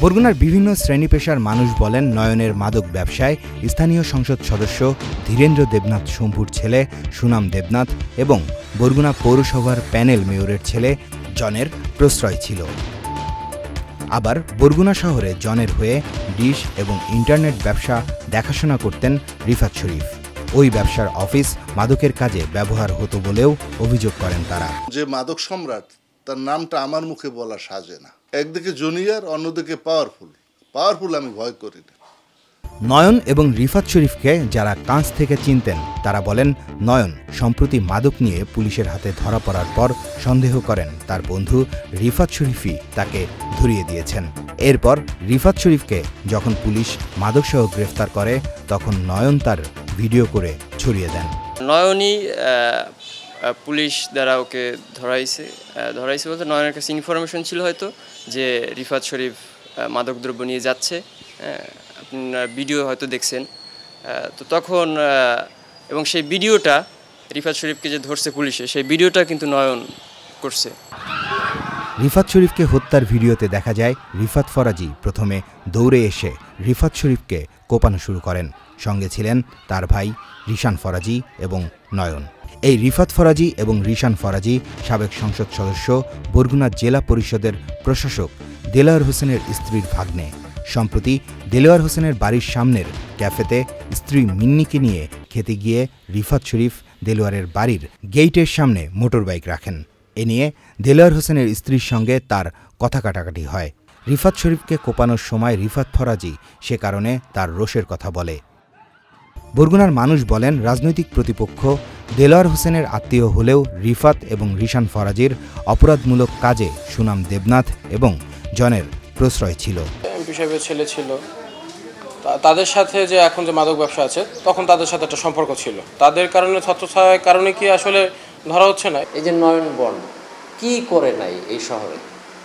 বরগুনার বিভিন্ন শ্রেণি পেশার মানুষ বলেন নয়নের মাদক ব্যবসায় স্থানীয় সংসদ সদস্য ধীরেন্দ্র দেবনাথ শম্ভুর ছেলে, সুনাম দেবনাথ এবং বরগুনা পৌরসভার প্যানেল মেয়রের ছেলে জনের প্রশ্রয় ছিল। আবার বরগুনা শহরে জনের হয়ে ডিশ এবং ইন্টারনেট ব্যবসা দেখাশোনা করতেন রিফাত শরীফ। ওই ব্যবসার অফিস মাদকের কাজে ব্যবহার হতো বলেও অভিযোগ করেন তারা। যে মাদক সম্রাট তার নামটা আমার মুখে বলা সাজে না। একদিকে জুনিয়র অন্যদিকে পাওয়ারফুল পাওয়ারফুল আমি ভয় করি না। নয়ন এবং রিফাত শরীফকে যারা কাঁচ থেকে চিনতেন তারা বলেন নয়ন সম্প্রতি মাদক নিয়ে পুলিশের হাতে ধরা পড়ার পর সন্দেহ করেন। তার বন্ধু রিফাত শরীফই তাকে ধরিয়ে দিয়েছেন। এরপর রিফাত শরীফকে যখন পুলিশ মাদকসহ গ্রেফতার করে তখন নয়ন তার ভিডিও করে ছড়িয়ে দেন। নয়নই পুলিশ দ্বারা ওকে ধরাইছে। ধরাইছে বলতে নয়নের কাছে ইনফরমেশন ছিল হয়তো যে রিফাত শরীফ মাদকদ্রব্য নিয়ে যাচ্ছে। আপনারা ভিডিও হয়তো দেখছেন। তো তখন এবং সেই ভিডিওটা রিফাত শরীফকে যে ধরছে পুলিশে, সেই ভিডিওটা কিন্তু নয়ন করছে। রিফাত শরীফকে হত্যার ভিডিওতে দেখা যায় রিফাত ফরাজি প্রথমে দৌড়ে এসে রিফাত শরীফকে কোপানো শুরু করেন। সঙ্গে ছিলেন তার ভাই রিশান ফরাজি এবং নয়ন। এই রিফাত ফরাজি এবং রিশান ফরাজি সাবেক সংসদ সদস্য, বরগুনা জেলা পরিষদের প্রশাসক, দেলাওয়ার হোসেনের স্ত্রীর ভাগ্নে। সম্প্রতি দেলোয়ার হোসেনের বাড়ির সামনের ক্যাফেতে স্ত্রী মিন্নিকে নিয়ে খেতে গিয়ে রিফাত শরীফ দেলোয়ারের বাড়ির গেইটের সামনে মোটরবাইক রাখেন। এ নিয়ে দেলোয়ার হোসেনের স্ত্রীর সঙ্গে তার কথা কাটাকাটি হয়। রিফাত শরীফকে কোপানোর সময় রিফাত ফরাজি সে কারণে তার রোষের কথা বলে। বরগুনার মানুষ বলেন, রাজনৈতিক প্রতিপক্ষ দেলোয়ার হোসেনের আত্মীয় হলেও রিফাত এবং রিশান ফরাজির অপরাধমূলক কাজে সুনাম দেবনাথ এবং জনের প্রশ্রয় ছিল। এমপি সাহেবের ছেলে ছিল। তাদের সাথে যে এখন যে মাদক ব্যবসা আছে তখন তাদের সাথে একটা সম্পর্ক ছিল। তাদের কারণে ছত্রছায়ার কারণে কি আসলে ধরা হচ্ছে না? এই যে নয়ন বন কি করে নাই এই শহরে?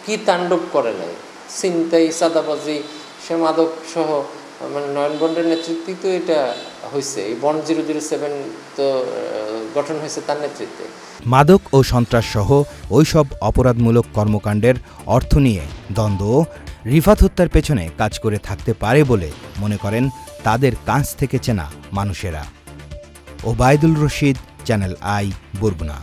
কি তাণ্ডব করে নাই? চিন্তাই সাদাবাজি সে মাদক সহ মানে নয়ন বন্ডের নেতৃত্বেই তো এটা হয়েছে এই বন জিরো জিরো সেভেন তো গঠন হয়েছে তার নেতৃত্বে। মাদক ও সন্ত্রাস সন্ত্রাসসহ ওইসব অপরাধমূলক কর্মকাণ্ডের অর্থ নিয়ে দ্বন্দ্ব, রিফাত হত্যার পেছনে কাজ করে থাকতে পারে বলে মনে করেন তাদের কাছ থেকে চেনা মানুষেরা। Obaidul Rashid, channel I, Barguna.